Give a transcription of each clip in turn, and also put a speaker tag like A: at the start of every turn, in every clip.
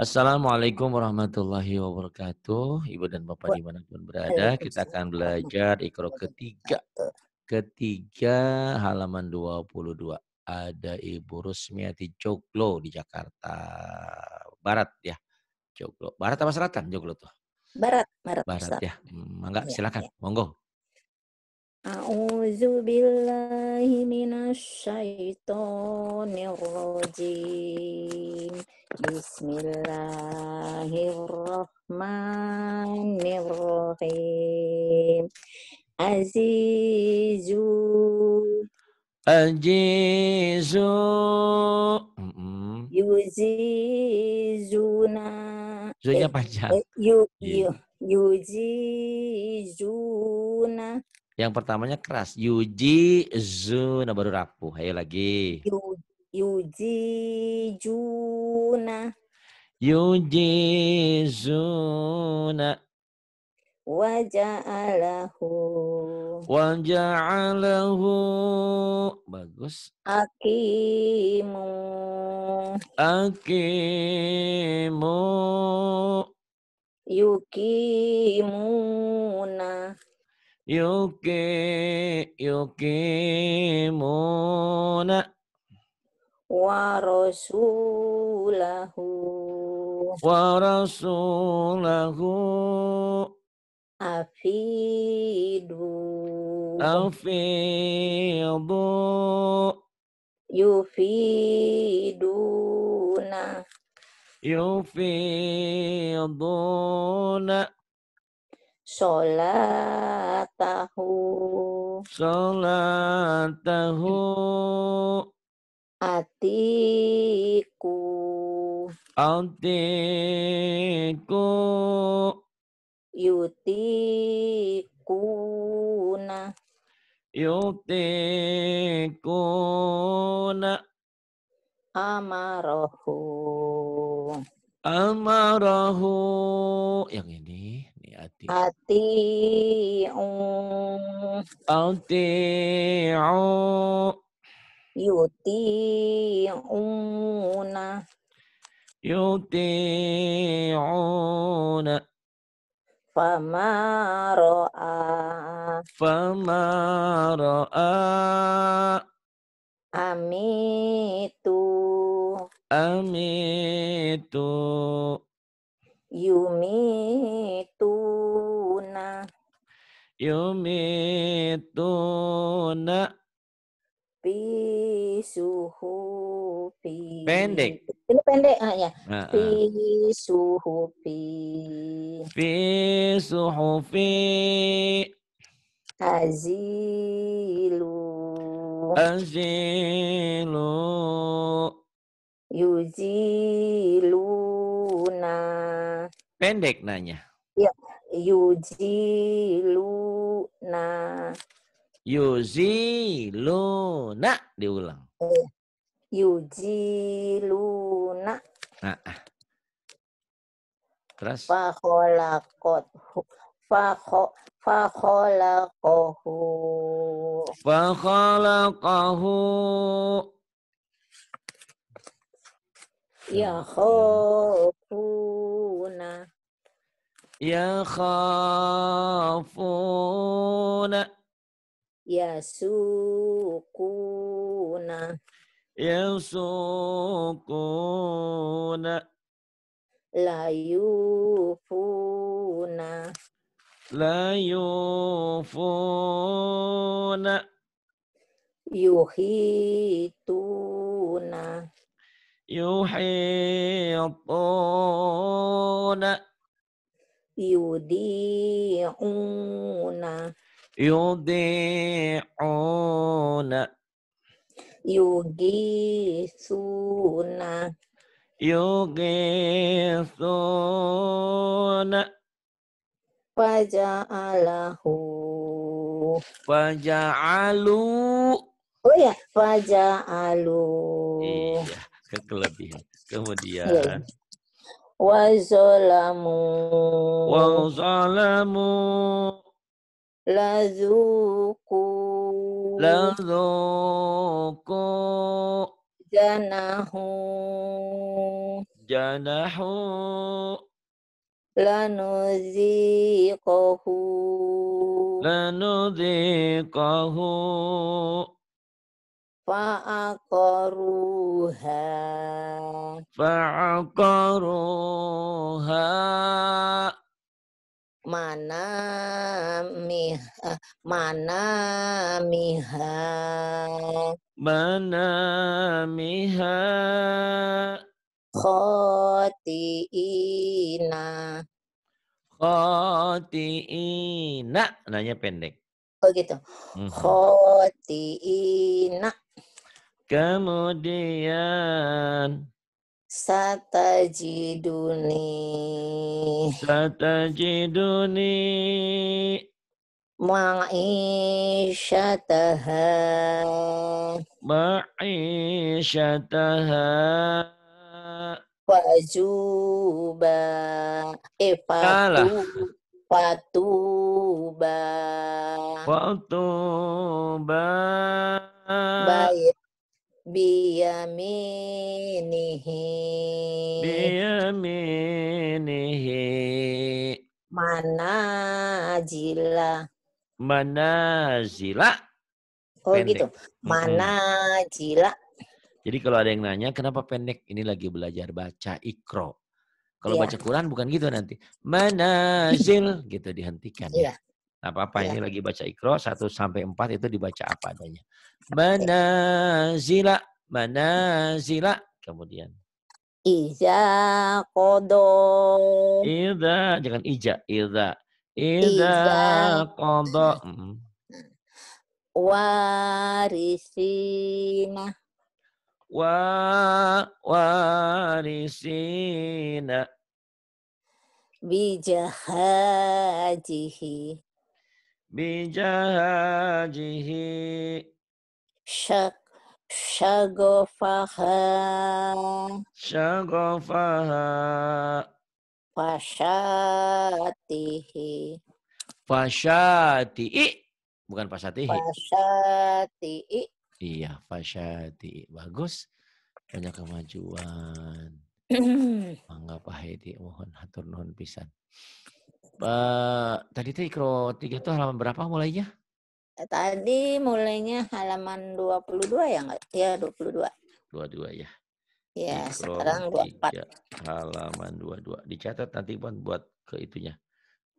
A: Assalamualaikum warahmatullahi wabarakatuh. Ibu dan Bapak di mana pun berada, kita akan belajar ikro ketiga. Ketiga halaman 22. Ada Ibu Rusmiati Joglo di Jakarta Barat ya. Joglo. Barat apa selatan Joglo tuh?
B: Barat. Barat,
A: Barat ya. Hmm, Mangga ya, silakan. Ya. Monggo.
B: A'udzu billahi minasyaitonir rajim. Bismillahirrahmanirrahim. Azizu
A: Azizu
B: Yuzizuna
A: Zunya panjang.
B: Eh, yu, yu, Yuzizuna
A: yang pertamanya keras. Yuji zuna baru rapuh. Ayo lagi.
B: Yu, yuji juna.
A: Yuji zuna.
B: Waja'alahu.
A: Waja'alahu. Bagus.
B: Akimu.
A: Akimu.
B: Yukimuna
A: yuki yukimuna
B: wa rasulahu
A: wa rasulahu
B: afidu.
A: Afidu.
B: Yufiduna.
A: Yufiduna
B: Solatahu.
A: Solatahu.
B: Atiku.
A: Atiku.
B: Yutikuna.
A: Yutikuna.
B: Amarahu.
A: Amarahu. Yang ini.
B: Ati'u.
A: Ati'u.
B: Yuti'una.
A: Yuti'una.
B: Fama ro'a.
A: Fama ro'a.
B: Amitu.
A: Amitu.
B: Yumituna.
A: Yumituna.
B: Pisuhupi.
A: Pendek.
B: Ini pendek ah, ya.
A: Uh -uh.
B: Pisuhupi.
A: Pisuhupi.
B: Azilu.
A: Azilu.
B: Yuziluna.
A: Pendek nanya.
B: Ya, yuziluna.
A: Yuziluna diulang.
B: Eh, yuziluna.
A: Nah, ah. Terus?
B: Fakholakot. Fakho, fakholaqahu.
A: Fakholaqahu.
B: Ya khafuna.
A: Ya khafuna.
B: Ya sukuna.
A: Ya sukuna.
B: La yufuna.
A: La yufuna.
B: Yuhituna.
A: yuhituna
B: yudi'una
A: yudi'una
B: yugisuna
A: yugisuna
B: faja'alahu
A: faja'alu
B: oh ya faja'alu
A: iya kelebihan. Kemudian
B: Iya. wa zalamu
A: wa zalamu
B: lazuku.
A: Lazuku.
B: Janahu.
A: Janahu.
B: Lanuziqahu.
A: Lanudhiqahu
B: fa'aqaruha.
A: Fa'aqaruha.
B: Mana miha mana miha?
A: Manamiha
B: khotiina.
A: Khati'ina nanya pendek.
B: Oh gitu.
A: Mhm.
B: khotiina
A: kemudian.
B: Satajiduni
A: satajiduni
B: ma'isyataha
A: ma'isyataha
B: wajuba. Eh patu patuba
A: Fatuba.
B: Baik biyaminihi
A: biyaminihi
B: manajila
A: manazila.
B: oh
A: Pendek.
B: gitu manajila
A: Jadi kalau ada yang nanya kenapa pendek? Ini lagi belajar baca ikro. Kalau
B: Iya.
A: baca Quran bukan gitu nanti. Manazil gitu dihentikan.
B: Iya.
A: Nah, apa-apa
B: Iya.
A: ini lagi baca ikro 1 sampai 4 itu dibaca apa adanya. Manazila, manazila. Kemudian
B: iza kodo
A: Ida, jangan ija,
B: Iza.
A: qada. Mm.
B: warisina
A: Wa warisina
B: bijahajihi
A: bijahajihi
B: syak syagofaha
A: syaghafaha
B: fasyatihi
A: fasyati'i. Bukan fasatihi.
B: fasyati'i
A: Iya, fasyati'i. Bagus. Banyak kemajuan. Mangga Pak Hedi, mohon hatur nuhun pisan. Pak, tadi teh ikro 3 itu halaman berapa mulainya?
B: tadi mulainya halaman 22 ya enggak ya 22
A: Dua-dua ya.
B: ya
A: Ikro
B: sekarang 24
A: tiga, halaman dua-dua. Dicatat nanti buat buat ke itunya.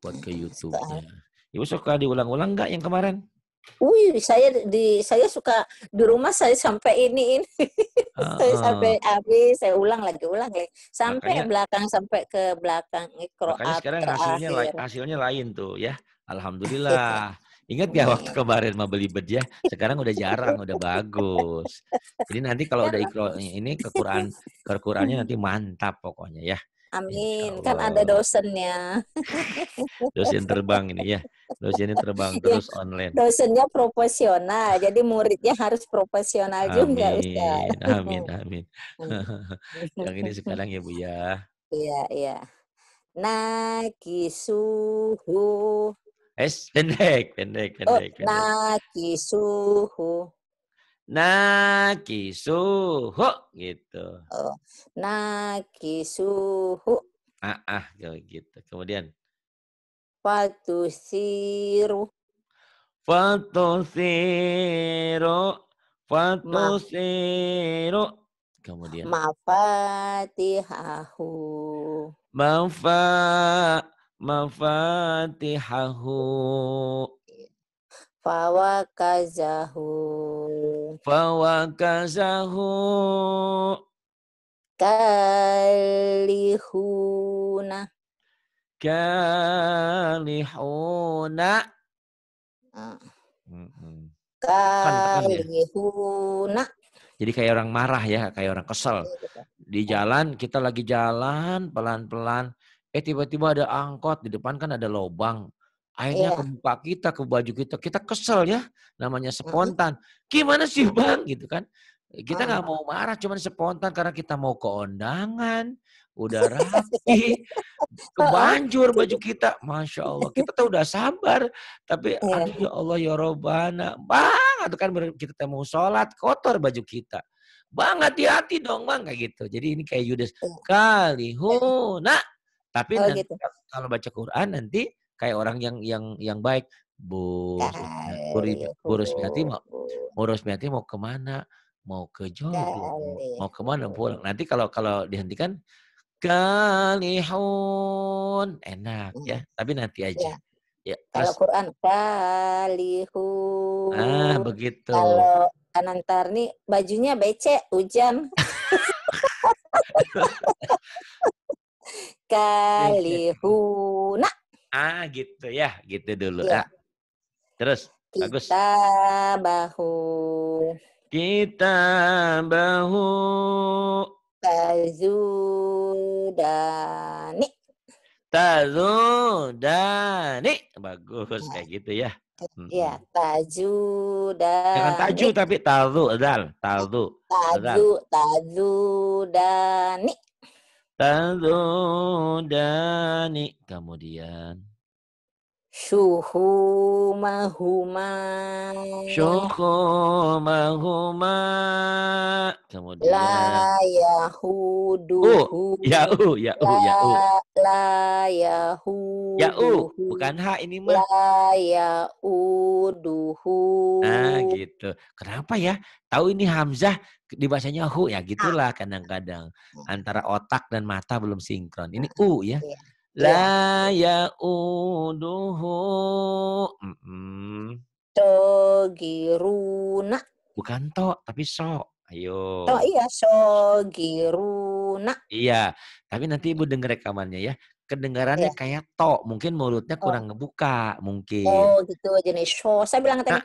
A: Buat ke YouTube-nya. Ibu suka diulang-ulang nggak yang kemarin?
B: Wih, saya di saya suka di rumah saya sampai ini ini saya
A: Ah,
B: sampai habis saya ulang lagi ulang lagi sampai
A: Makanya-
B: belakang sampai ke belakang ikro
A: Makanya sekarang hasilnya lai- hasilnya lain tuh ya. Alhamdulillah. Ingat ya waktu kemarin mau beli bed ya? Sekarang udah jarang, udah bagus. Jadi nanti kalau udah ikro ini ke Quran, ke Qurannya nanti mantap pokoknya ya.
B: Amin. Kan ada dosennya.
A: Dosen terbang ini ya. Dosennya terbang terus online.
B: Dosennya profesional, jadi muridnya harus profesional juga, Ustaz.
A: Amin, amin, amin. Yang ini sekarang ya Bu ya.
B: Iya, iya. Nakisuhu.
A: Es pendek, pendek,
B: Oh,
A: pendek, pendek.
B: nakisuhu.
A: Nakisuhu gitu.
B: Nakisuhu.
A: Ah, ah, gitu. Kemudian
B: Fatusiru.
A: Fatusiru, fatusiru. Kemudian
B: Mafatihahu.
A: mafa mafatihahu
B: Fawakazahu.
A: fawakazahu
B: Kalihuna.
A: kalihuna.
B: Ah. Kalihuna.
A: Jadi kayak orang marah ya, kayak orang kesel. Di jalan, kita lagi jalan pelan-pelan. Eh tiba-tiba ada angkot, di depan kan ada lobang. Akhirnya
B: Iya.
A: ke muka kita, ke baju kita. Kita kesel ya, namanya spontan. Gimana sih bang? Gitu kan. Kita nggak
B: Ah.
A: mau marah, cuman spontan karena kita mau ke undangan. Udah rapi, kebanjur baju kita. Masya Allah, kita tuh udah sabar. Tapi
B: Iya.
A: aduh ya Allah ya Robbana. Bang, itu kan kita mau sholat, kotor baju kita. Bang hati-hati dong bang kayak gitu. Jadi ini kayak Yudas
B: Iya.
A: kalihuna. Tapi
B: Oh
A: nanti
B: gitu.
A: kalau baca Quran nanti kayak orang yang yang yang baik. Bu, Bu, Ri- Bu Rusmiati mau Bu Rusmiati mau ke mana? Mau ke Joglo, mau ke mana pulang. Nanti kalau kalau dihentikan kalihun enak ya. Tapi nanti aja. Ya,
B: Kalau
A: terus
B: Quran kalihu.
A: ah begitu.
B: Kalau kan ntar nih bajunya becek hujan. Kalihuna.
A: Ah gitu ya, gitu dulu.
B: Iya.
A: Ah. Terus Bagus.
B: Kita bahu.
A: kita bahu
B: Tazudani.
A: tazudani. Bagus kayak gitu ya. Mm-mm.
B: Ya, tajudani.
A: Jangan taju tapi tazu dal, tazu.
B: Taju, tajudani.
A: Tazudani. Kemudian
B: Syuhu mahuma.
A: syukumahuma. Kemudian
B: La yahuduhu.
A: ya u ya u ya u.
B: La yahuduhu.
A: Ya u, bukan H ini mah.
B: La yauduhu.
A: Nah gitu. Kenapa ya? Tahu ini Hamzah dibacanya hu ya gitulah kadang-kadang antara otak dan mata belum sinkron. Ini u ya.
B: Iya.
A: La yauduhu. Mm-mm.
B: Sogiruna.
A: Bukan to tapi so. Ayo.
B: Oh iya, sogiruna.
A: Iya, tapi nanti Ibu dengar rekamannya ya. Kedengarannya kayak to, mungkin mulutnya kurang ngebuka, mungkin.
B: Oh gitu jenis so. Saya bilang tadi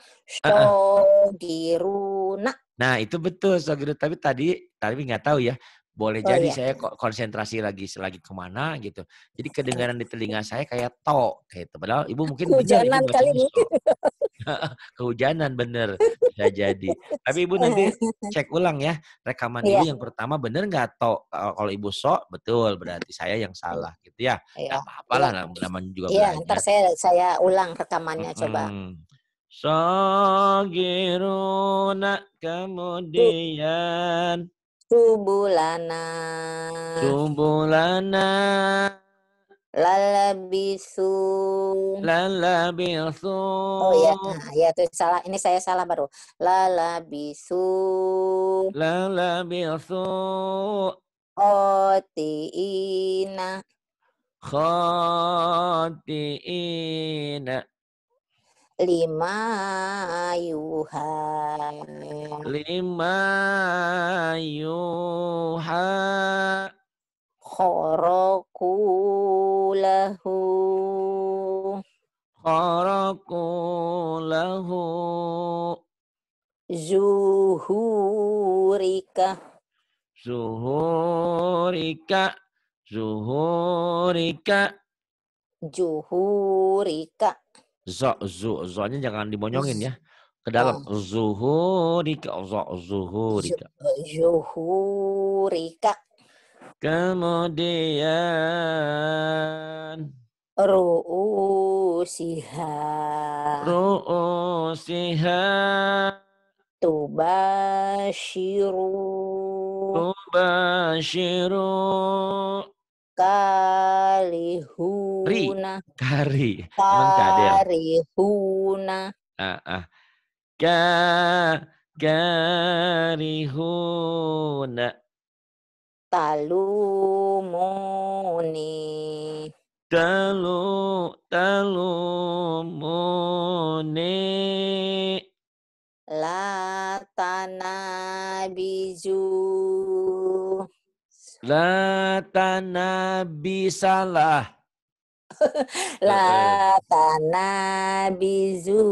B: sogiruna.
A: Nah, itu betul Sogiru. Tapi tadi tapi nggak tahu ya. Boleh
B: Oh,
A: jadi
B: iya.
A: saya konsentrasi lagi lagi ke mana gitu. Jadi kedengaran di telinga saya kayak to kayak itu. Padahal ibu mungkin benar,
B: Kehujanan
A: ibu
B: kali ini.
A: Kehujanan bener bisa jadi. Tapi ibu nanti cek ulang ya rekaman
B: Iya.
A: ibu yang pertama bener nggak to? Kalau ibu so betul berarti saya yang salah gitu ya.
B: Iya.
A: Nggak apa-apa lah namanya juga
B: Iya,
A: belajar.
B: ntar saya saya ulang rekamannya coba.
A: Mm-mm. Sogiruna kemudian
B: Subulana.
A: Subulana
B: Lalabisu.
A: lalabisu
B: Oh iya, nah, ya itu salah. Ini saya salah baru. Lalabisu.
A: lalabisu
B: Otiina.
A: khatiina
B: Lima yuha.
A: lima yuha
B: Khorokulahu.
A: kharaku lahu
B: Zuhurika.
A: zuhurika zuhurika
B: Juhurika.
A: Zo zu zonya jangan dibonyongin ya ke dalam
B: Oh.
A: zuhurika zo zuhurika
B: Zuhurika.
A: kemudian
B: Ru'usiha.
A: ru'usiha
B: Tubashiru.
A: tubashiru
B: Kalihuna.
A: kari emang cadel
B: Karihuna.
A: ah, ah. ka karihuna
B: Talumuni.
A: talu talumuni
B: La tanabiju.
A: La tanabisalah.
B: La tanabizu.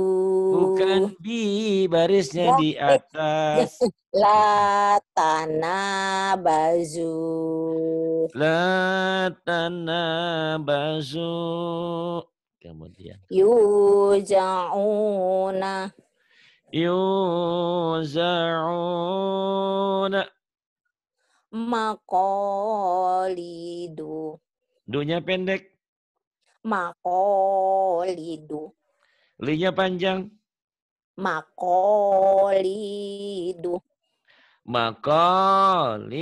A: Bukan bi barisnya di atas.
B: La tanabazu.
A: La tanabazu. Kemudian.
B: Yuja'una.
A: Yuza'una.
B: Makolidu.
A: Dunya pendek.
B: Makolidu.
A: Linya panjang.
B: Makolidu.
A: Makolidu.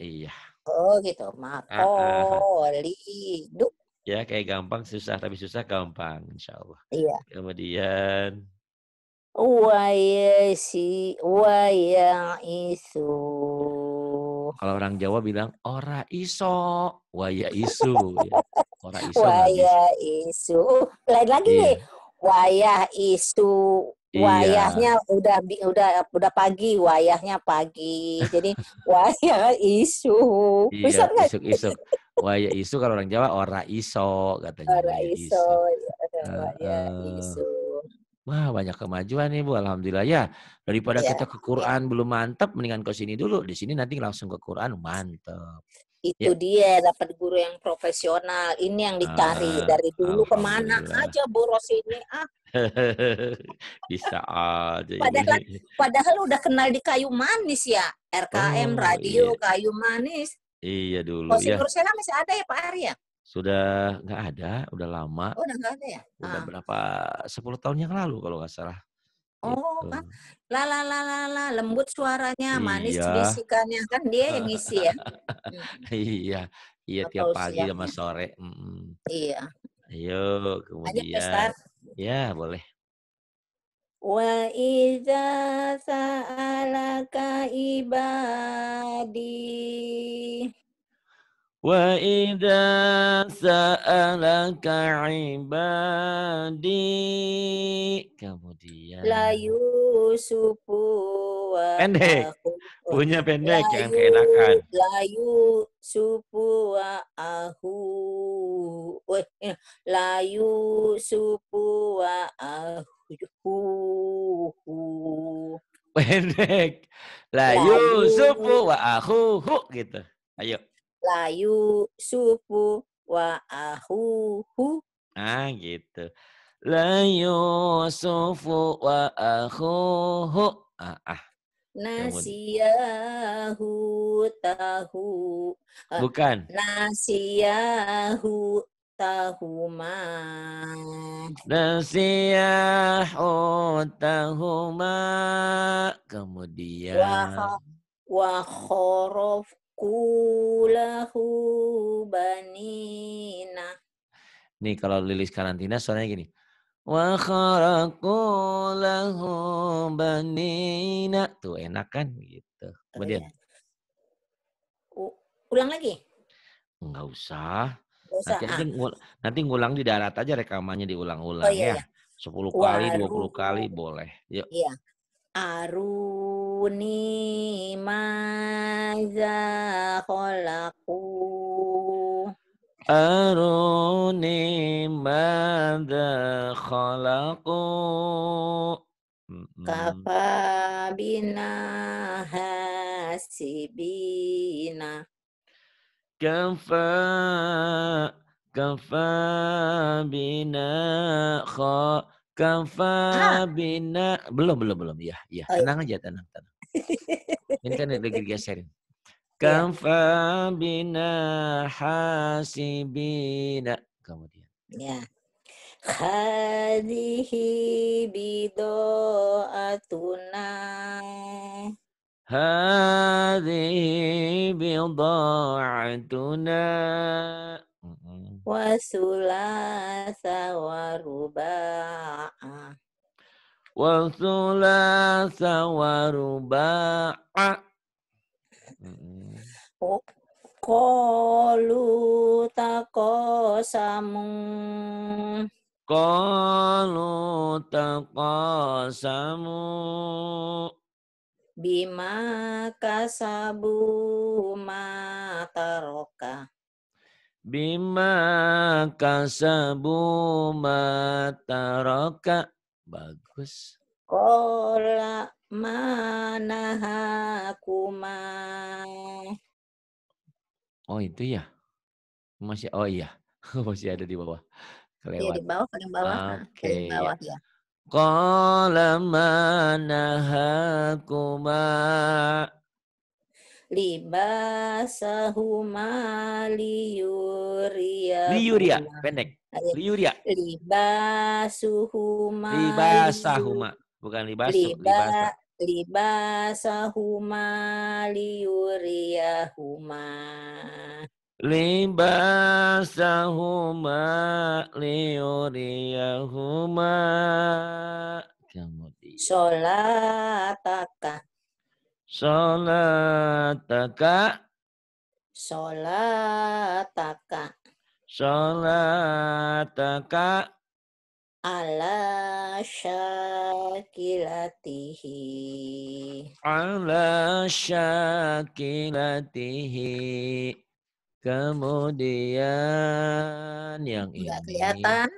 A: Iya.
B: Oh gitu. Makolidu.
A: Ya kayak gampang susah tapi susah gampang insya Allah.
B: Iya.
A: Kemudian
B: Wayasi wayaisu.
A: Kalau orang Jawa bilang ora iso, waya isu. Ya. Ora iso nggak bisa.
B: Wayaisu. Lain lagi
A: Iya.
B: nih. Wayah isu.
A: Iya.
B: Wayahnya udah udah udah pagi, wayahnya pagi. Jadi wayah isu. Bisa
A: Iya,
B: nggak?
A: isuk-isuk. Waya isu kalau orang Jawa ora iso katanya.
B: Wayah
A: Waya
B: isu.
A: isu.
B: Wayah
A: Heeh.
B: isu.
A: Wah banyak kemajuan nih Bu, Alhamdulillah ya. Daripada
B: Iya,
A: kita ke Quran belum mantap, mendingan ke sini dulu. Di sini nanti langsung ke Quran mantap.
B: Itu dia dapat guru yang profesional. Ini yang dicari
A: Ah,
B: dari dulu ke
A: mana
B: aja boros ini. Ah,
A: Bisa aja
B: Padahal-
A: ini.
B: padahal udah kenal di kayu manis ya. RKM
A: Oh,
B: radio
A: iya.
B: kayu manis.
A: Iya dulu
B: Kosi
A: ya.
B: Masih ada ya Pak Arya?
A: Sudah nggak ada, udah lama.
B: Oh, udah nggak ada ya?
A: Udah
B: Ah.
A: berapa, 10 tahun yang lalu kalau nggak salah.
B: Oh,
A: Gitu.
B: kan. La la la la la, lembut suaranya, manis
A: Iya.
B: bisikannya kan dia yang ngisi ya.
A: Iya, iya
B: Atau
A: tiap pagi sama sore. Mm-mm.
B: iya.
A: Ayo, kemudian.
B: Ustaz.
A: Ya, boleh.
B: Wa idza sa'alaka ibadi
A: Idza sa'alaka ibadi. Kemudian.
B: la yusufu
A: Pendek. Punya pendek, jangan
B: Layu,
A: keenakan.
B: layu supu wa ahu. Eh, layu supu wa ahu.
A: Pendek. La
B: Layu.
A: Yusufu wa akhuhu gitu. Ayo.
B: Layu supu wa ahu.
A: Ah, gitu. La Yusufu wa akhuhu. Ah, ah.
B: Nasiyahu tahu. Ah.
A: Bukan.
B: Nasiyahu tahuma.
A: Nasiyahu tahuma. Kemudian.
B: Wa wa khorof kulahu banina.
A: Nih kalau Lilis karantina suaranya gini. Wa kharaqu lahu banina. Tuh enak kan gitu. Kemudian.
B: U- Ulang lagi.
A: Enggak usah.
B: Nggak usah.
A: Nanti
B: Ah,
A: ngul- nanti ngulang di darat aja rekamannya diulang-ulang
B: Oh, iya,
A: ya. 10 kali, 20 kali
B: Waru.
A: boleh. Yuk.
B: Iya. Aruni maza khalaqu.
A: Aruni madza khalaqu.
B: Kafa bina hasibina.
A: Kafa kafa bina kha kafa bina belum belum. Belum ya ya
B: iya.
A: tenang aja tenang tenang. Ini kan lagi geserin kafa bina hasibina. Kemudian.
B: Ya. Hadhihi bidoatuna.
A: hadhihi bida'atuna Mm-mm.
B: wa sulasa wa ruba'a.
A: wa thulatha wa ruba'a Mm-mm.
B: Qalu taqasamu
A: Qalu taqasamu
B: bima kasabu ma taraka.
A: Bima kasabu mataraka. Bagus.
B: Qala manahakuma.
A: oh itu ya? Masih oh iya. Masih ada di bawah.
B: Iya
A: kelewat.
B: di bawah paling bawah. ah,
A: Oke,
B: paling bawah ya.
A: qala manahakuma
B: Libasahuma liyuriya.
A: liuria pendek
B: Ayo.
A: liuria
B: Libasuhuma.
A: libasahuma bukan libasu
B: Liba,
A: libasa
B: libasahuma liuriyahuma
A: libasahuma liuriyahuma kemudian
B: sholataka
A: sholataka.
B: Sholataka.
A: Sholataka.
B: Ala syakilatihi.
A: Ala syakilatihi. Kemudian yang
B: nggak
A: ini.
B: kelihatan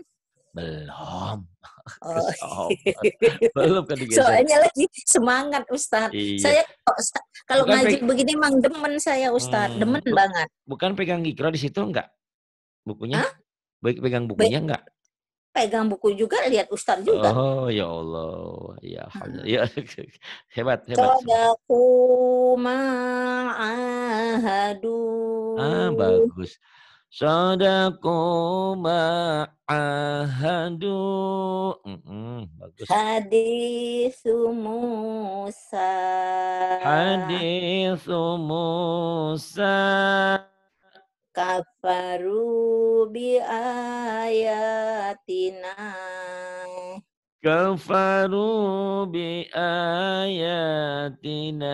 A: belum.
B: Oh.
A: Kesobat. belum kan digeser.
B: Soalnya lagi semangat Ustadz.
A: Iya.
B: Saya kalau
A: Bukan
B: ngaji begini emang demen saya Ustadz.
A: Hmm,
B: demen
A: bu-
B: banget.
A: bukan pegang ikro di situ enggak? Bukunya?
B: Hah?
A: baik pegang bukunya enggak?
B: pegang buku juga lihat Ustadz juga.
A: Oh ya Allah. Ya alhamdulillah. Ya hebat hebat.
B: Sodaku ma'ahadu.
A: Ah bagus Sadaku ma'ahadu Mm-mm, bagus.
B: Hadis Musa.
A: Hadis Musa.
B: Kafaru bi ayatina.
A: Kafaru bi ayatina.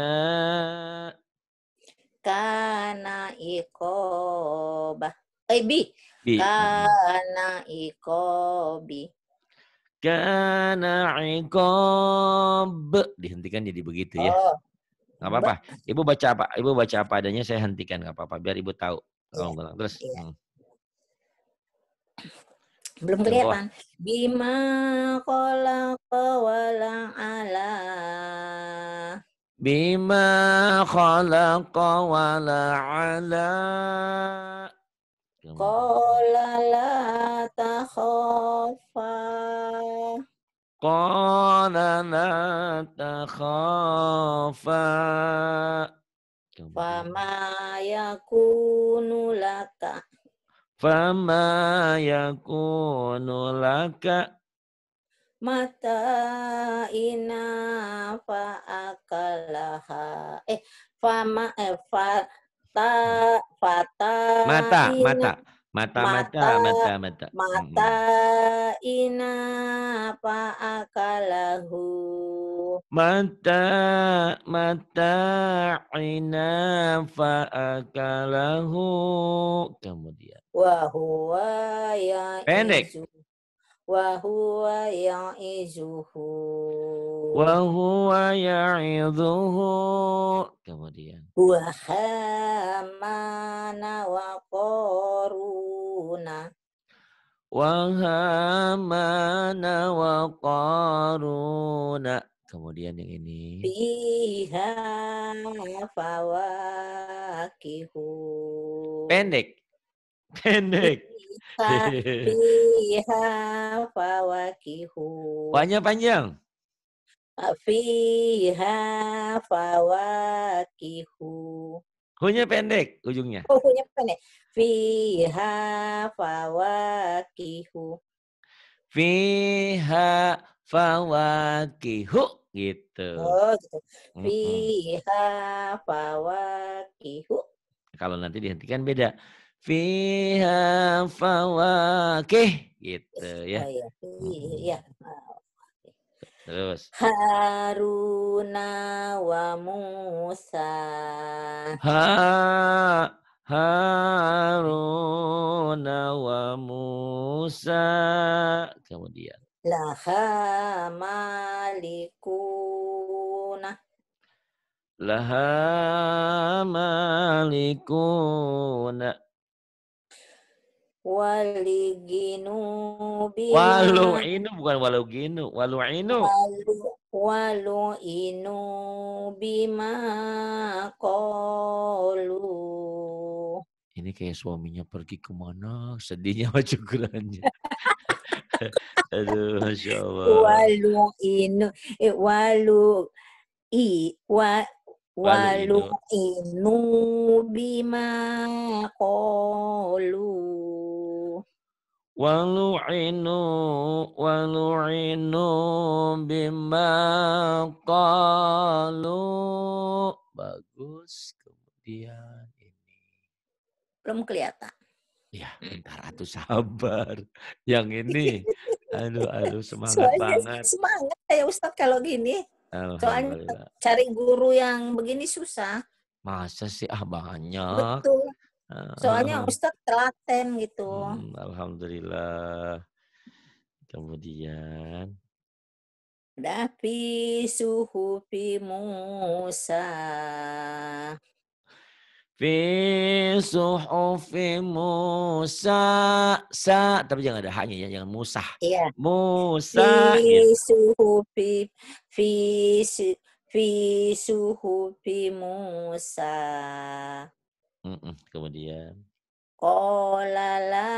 B: Kana ikobah Eh bi.
A: Bi.
B: Kana ikobi
A: kana iqab dihentikan jadi begitu ya.
B: Oh.
A: Nggak apa-apa. Ibu baca apa ibu baca apa adanya saya hentikan nggak apa-apa. Biar ibu tahu. Kalau ngulang terus
B: Iya.
A: Hmm.
B: belum kelihatan. Bima khalaqa wala ala.
A: Bima khalaqa wala ala.
B: Qala la takhafa.
A: Qala la takhafa.
B: Fama yakunu laka.
A: Fama yakunu laka.
B: Mata ina fa akalaha eh fama eh fa ta fata
A: mata
B: ina-
A: mata. Mata mata
B: Mata,
A: mata mata.
B: Mata ina fa akalahu?
A: Mata mata ina faakalahu kemudian.
B: Wa huwa ya
A: Pendek.
B: wa huwa ya'izuhu
A: wa huwa ya'idhuhu kemudian.
B: wa hamana wa qaruna
A: wa hamana wa qaruna kemudian yang ini.
B: fiha fawakihu
A: pendek. Pendek.
B: fiha fawakihu
A: banyak panjang
B: fiha fawakihu.
A: Hunya pendek ujungnya.
B: Oh punya pendek. Fiha fawakihu.
A: Fiha fawakihu gitu.
B: Oh gitu. Fiha fawakihu.
A: Kalau nanti dihentikan beda. Fiha fawakih gitu ya.
B: oh iya. Iya
A: terus?
B: Haruna wa Musa
A: ha Haruna wa Musa kemudian?
B: Laha malikuna
A: laha malikuna
B: waliginu
A: walu inu bukan walu ginu walu inu
B: walu walu inu bima qalu
A: ini kayak suaminya pergi ke mana? Sedihnya baca Qurannya aduh masya Allah.
B: Walu inu eh, walu i wa
A: Walu
B: inu bima qalu
A: Walu'inu walu'inu bima qalu. Bagus. Kemudian ini.
B: Belum kelihatan.
A: Ya, bentar atuh sabar. Yang ini, aduh, aduh, semangat
B: Soalnya
A: banget.
B: semangat ya Ustadz kalau gini. Soalnya cari guru yang begini susah.
A: Masa sih ah banyak.
B: Betul. Soalnya Ustadz telaten gitu.
A: hmm, Alhamdulillah. Kemudian
B: Dapi suhufi Musa.
A: fi suhufi Musa sa tapi jangan ada haknya ya, jangan Musa.
B: Iya.
A: Musa
B: Fi
A: gitu.
B: suhufi fi fi suhufi Musa.
A: Mm-mm, Kemudian
B: Qala la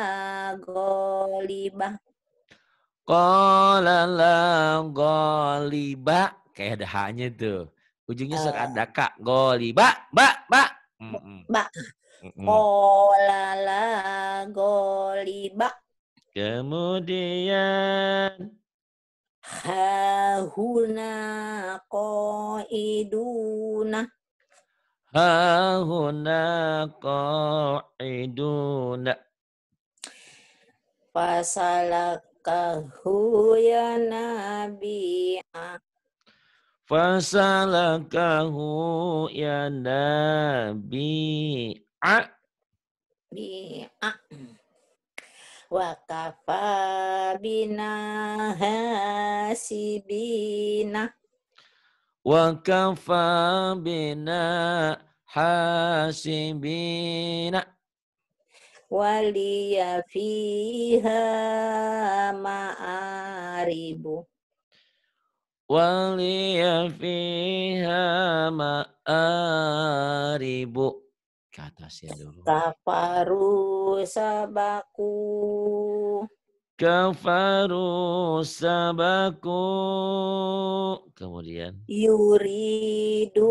B: ghalibah.
A: Qala la kayak ada haknya tuh. Ujungnya
B: Eh.
A: ada kak goliba, ba, ba. Mm-mm.
B: Ba.
A: Mm-mm.
B: Qala la ghalibah.
A: Kemudian
B: Hahuna qaiduna.
A: Hahuna qa'iduna
B: Fasalakahu ya nabi'a.
A: fasalakahu ya nabi'a
B: bi'a. Wa kafa bina hasibina.
A: Wa kafa bina hasibina
B: Waliya fiha ma'aribu.
A: waliya fiha ma'aribu ke atas ya dulu
B: Kafaru sabaku.
A: Kafaru sabaku kemudian
B: Yuridu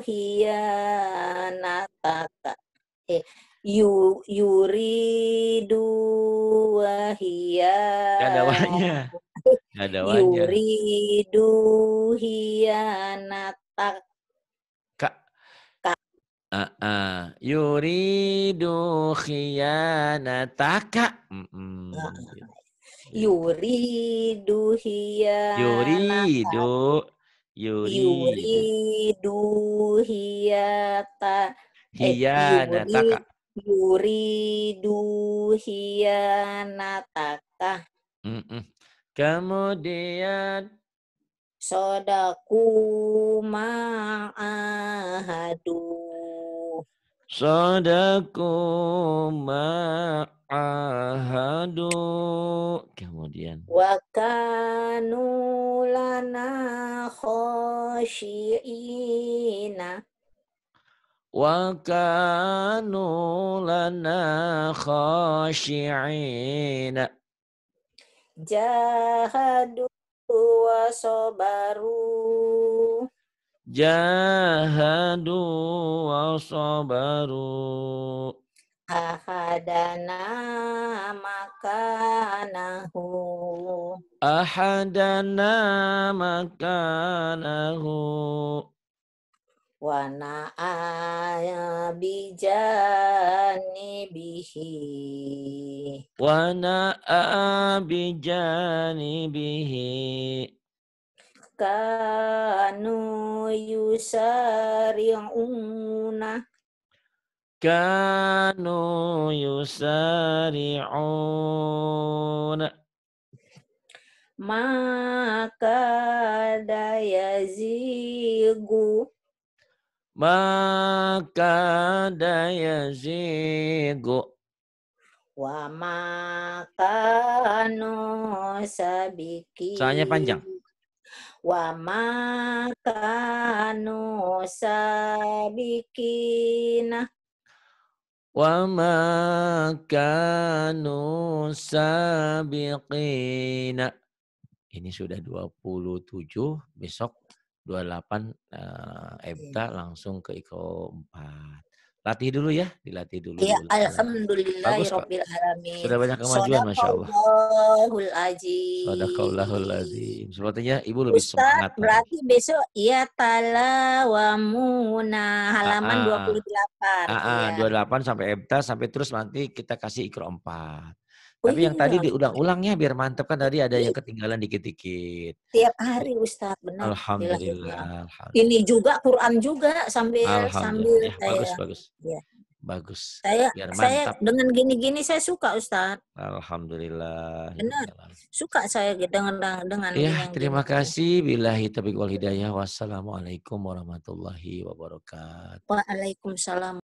B: hiyanataka. Eh, yu, yuridu wahia.
A: Gak ada wanya. Gak ada wanya.
B: Yuridu hiyanataka.
A: Ah, ah. Yuridu khiyanataka.
B: Ah.
A: Gitu.
B: Yuridu hiyanataka.
A: Yuridu. Yuridu.
B: Yuridu hiyata. eh,
A: Hiyanataka.
B: Yuridu hiyanataka.
A: Mm-mm. Kemudian
B: Sodaku ma'ahadu.
A: Sadaku ma'ahadu. Kemudian
B: Wa kanu lana khosyi'ina.
A: Wa kanu lana khashi'ina.
B: Jahadu wa sobaru.
A: Jahadu wa sabaru.
B: Ahadana makanahu.
A: Ahadana makanahu.
B: Wa na'aya bijanibihi.
A: Wa na'a bijanibihi.
B: Kanu yusari'una.
A: Kanu yusari'una.
B: Maka dayazigu.
A: Maka dayazigu.
B: Wa makanu sabiki.
A: Soalnya panjang.
B: Wa makanu sabikina.
A: Wa ma kanu sabiqina. Ini sudah 27, besok 28 eh, Ebta langsung ke Iko 4. latih dulu ya, dilatih dulu.
B: Iya,
A: diulang-ulang. Bagus kok.
B: alhamdulillahirabbil alamin.
A: Sudah banyak kemajuan, Masya Allah.
B: Shadaqallahul azim.
A: Sadaqallahul azim. Sepertinya Ibu lebih
B: Ustaz,
A: semangat. lagi.
B: berarti besok ya talawamuna halaman
A: ah.
B: 28.
A: Ah, ah,
B: Iya.
A: 28 sampai ebta sampai terus nanti kita kasih ikro 4.
B: Oh
A: Tapi yang tadi
B: iya,
A: diulang-ulang ya biar mantap kan tadi ada yang
B: Iya.
A: ketinggalan dikit-dikit.
B: tiap hari Ustaz, benar.
A: Alhamdulillah. alhamdulillah.
B: Ini juga Quran juga sambil sambil.
A: Ya,
B: saya
A: bagus, bagus.
B: Iya.
A: Bagus.
B: saya
A: Biar
B: saya
A: mantap.
B: dengan gini-gini saya suka Ustaz.
A: Alhamdulillah.
B: Benar. Suka saya dengan dengan
A: Ya, terima
B: gini.
A: kasih. Billahi taufiq wal hidayah. Wassalamualaikum warahmatullahi wabarakatuh.
B: Waalaikumsalam